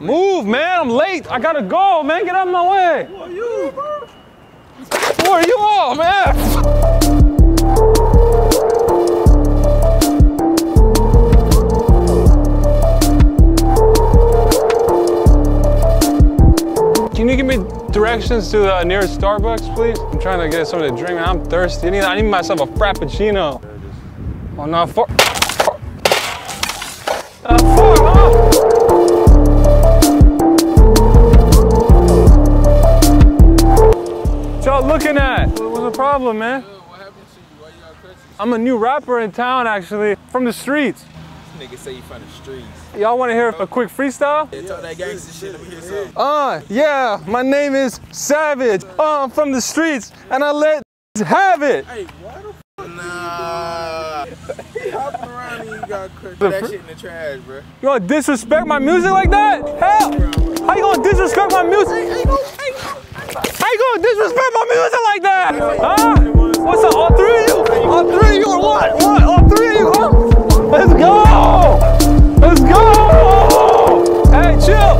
Move, man. I'm late. I gotta go, man. Get out of my way. Who are you, bro? Who are you all, man? Can you give me directions to the nearest Starbucks, please? I'm trying to get something to drink. Man. I'm thirsty. I need, I need myself a frappuccino. Oh no, for. Problem, man? What happened to you? Why you got? I'm a new rapper in town, actually, from the streets. This nigga say you from the streets. Y'all want to hear a quick freestyle? Yeah, talk that gangster shit. Let me hear something. Uh, yeah, my name is Savage. Uh, I'm from the streets, and I let have it. Hey, why the f- Nah. He around and you got crutches. That shit in the trash, bro. You gonna disrespect my music like that? Hell, how you gonna disrespect my music? How you gonna disrespect my music like that? Huh? What's up, all three of you? All three of you or what? What? All three of you, huh? Let's go! Let's go! Hey, chill!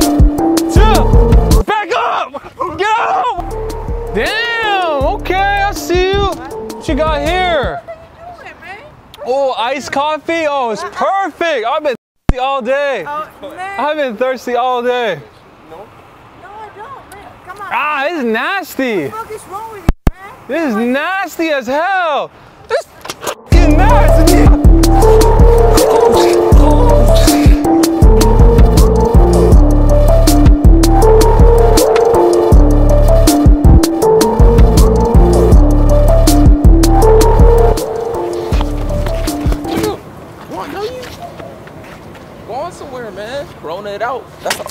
Chill! Back up! Get out! Damn, okay, I see you. What you got here? Oh, iced coffee? Oh, it's perfect. I've been thirsty all day. Oh. I've been thirsty all day. Don't, man. Come on. Ah, it's nasty. What the fuck is wrong with you, man? This is nasty as hell. This is nasty. What? No, you going somewhere, man. Rona it out. That's all.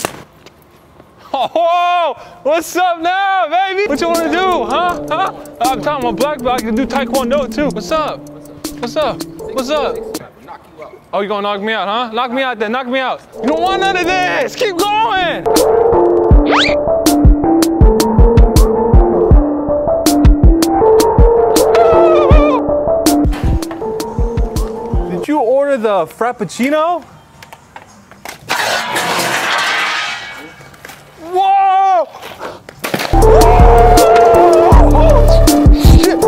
Oh, what's up now, baby? What you want to do, huh? Huh? I'm talking about black belt. I can do taekwondo too. What's up? What's up? What's up? Oh, you gonna knock me out, huh? Knock me out then. Knock me out. You don't want none of this. Keep going. Did you order the frappuccino? Whoa! Whoa! Shit!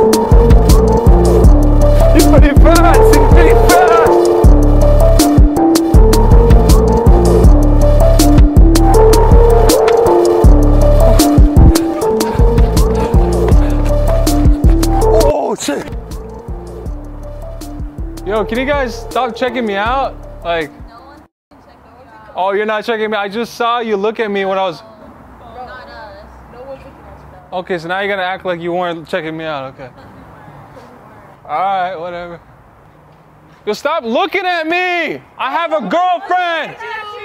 Fast. Oh shit! Yo, can you guys stop checking me out? Like, oh, you're not checking me. I just saw you look at me when I was. Okay, so now you're gonna act like you weren't checking me out. Okay. All right, whatever. Yo, stop looking at me. I have a girlfriend.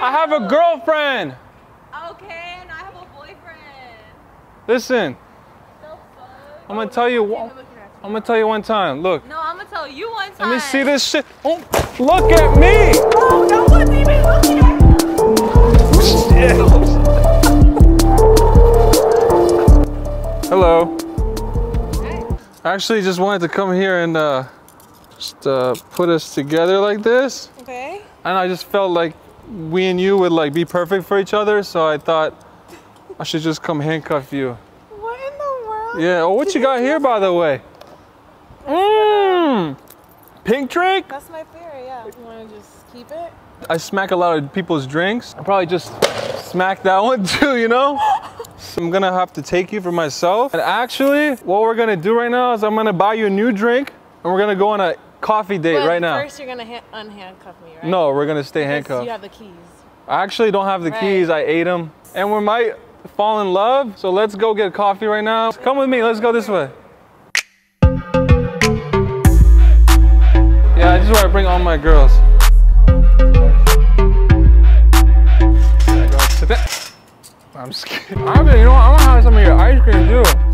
I have a girlfriend. Okay, and I have a boyfriend. Listen, I'm gonna tell you. I'm gonna tell you one time. Look, No, I'm gonna tell you one time. let me see this shit. Oh, look at me. Oh, no one's even looking at Hello. I actually just wanted to come here and uh, just uh, put us together like this. Okay. And I just felt like we and you would like be perfect for each other, so I thought I should just come handcuff you. What in the world? Yeah. Oh, what you got here, by the way? Mmm. Pink drink. That's my favorite, yeah. You want to just keep it? I smack a lot of people's drinks. I probably just smack that one too, you know? So I'm gonna have to take you for myself. And actually, what we're gonna do right now is I'm gonna buy you a new drink and we're gonna go on a coffee date But right now. First, you're going to ha- unhandcuff me, right? No, we're gonna stay Because handcuffed. You have the keys. I actually don't have the Right. keys. I ate them. And we might fall in love. So let's go get coffee right now. Come with me. Let's go this way. Yeah, this is where I bring all my girls. I'm kidding. I mean, you know what? I want to have some of your ice cream too.